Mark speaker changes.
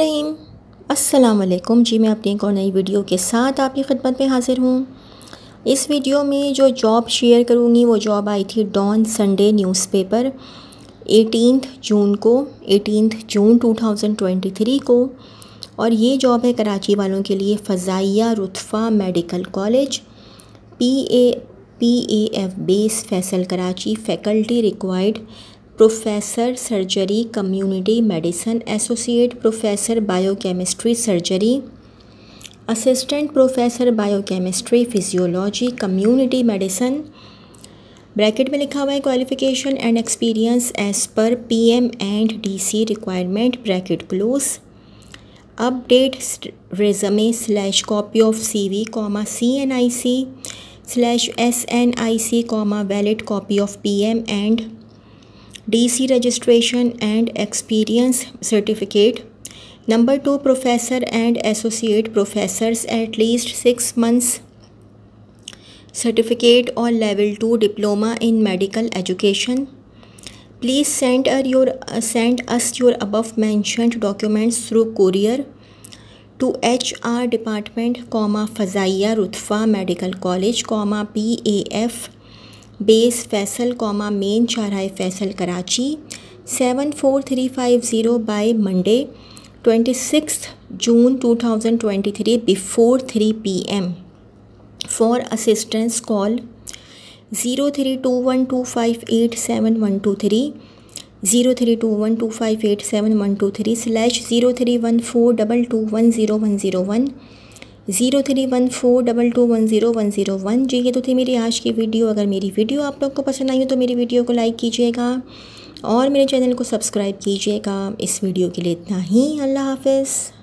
Speaker 1: अस्सलाम वालेकुम जी, मैं अपनी एक और नई वीडियो के साथ आपकी खिदमत में हाज़िर हूँ। इस वीडियो में जो जॉब शेयर करूँगी, वो जॉब आई थी Dawn Sunday newspaper eighteen June को एटीन जून 2023 को। और ये जॉब है कराची वालों के लिए Fazaia Ruth Pfau medical college, P A P A F base Faisal Karachi faculty required. Professor surgery community medicine associate, professor biochemistry surgery, assistant professor biochemistry physiology community medicine. Bracket में लिखा हुआ है qualification and experience as per PM and DC requirement bracket close update resume slash copy of CV comma C N I C slash S N I C comma valid copy of PM and DC registration and experience certificate. Number 2 professor and associate professors at least 6 months certificate or level 2 diploma in medical education. Please send, your, uh, send us your above mentioned documents through courier to HR department, comma Fazaiya Rutfa Medical College, comma PAF base Faisal comma main Shahrah-e Faisal Karachi seven four three five zero by Monday twenty six June two thousand twenty three before three P M for assistance call zero three two one two five eight seven one two three zero three two one two five eight seven one two three slash zero three one four double two one zero one zero one zero three one four double two one zero one zero one. जी, ये तो थी मेरी आज की video. अगर मेरी video आप लोग को पसंद आई हो तो मेरी वीडियो को लाइक कीजिएगा और मेरे चैनल को सब्सक्राइब कीजिएगा। इस वीडियो के लिए इतना ही। अल्लाह हाफिज़।